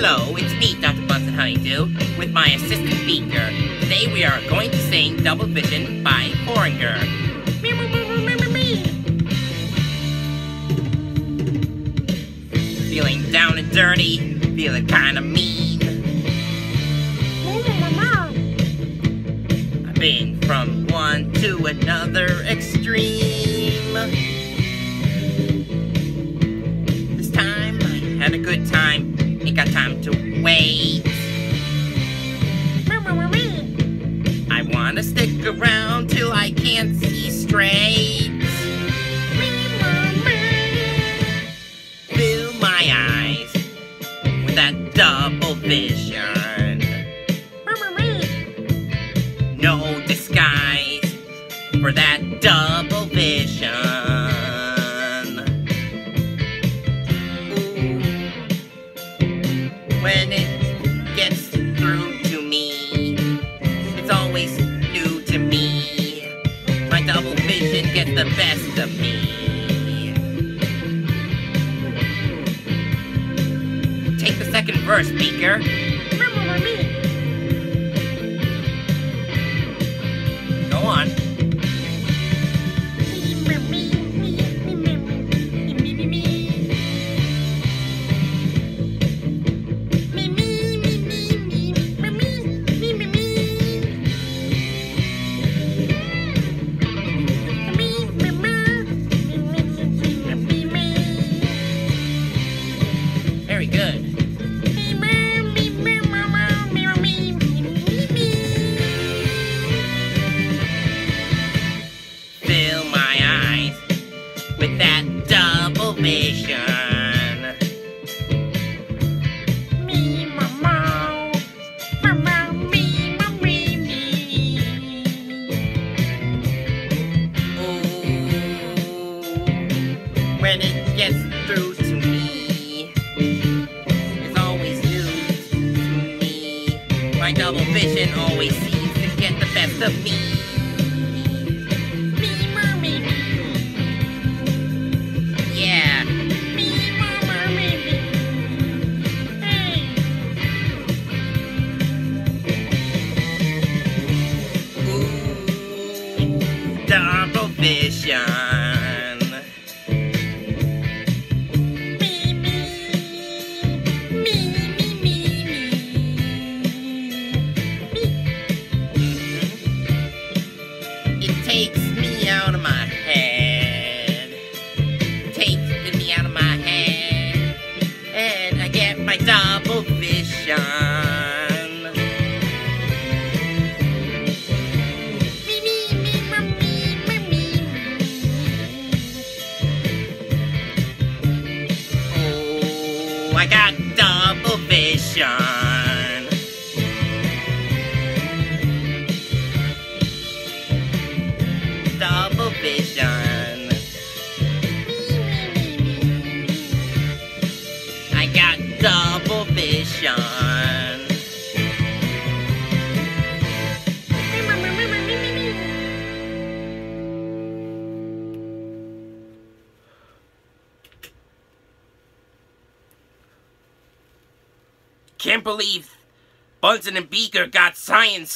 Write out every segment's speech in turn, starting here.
Hello, it's me, Dr. Bunsen Honeydew, with my assistant Beaker. Today we are going to sing Double Vision by Foreigner. Feeling down and dirty, feeling kinda mean. I've been from one to another extreme. This time I had a good time, got time to wait. I wanna stick around till I can't see straight. Fill my eyes with that double vision. No disguise for that double vision. The best of me. Take the second verse, Beaker. Go on. My double vision always seems to get the best of me. I got double vision. Can't believe Bunsen and Beaker got science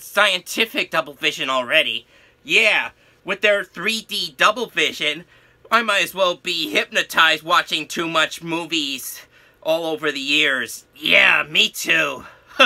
scientific double vision already. Yeah, with their 3D double vision, I might as well be hypnotized watching too much movies all over the years. Yeah, me too.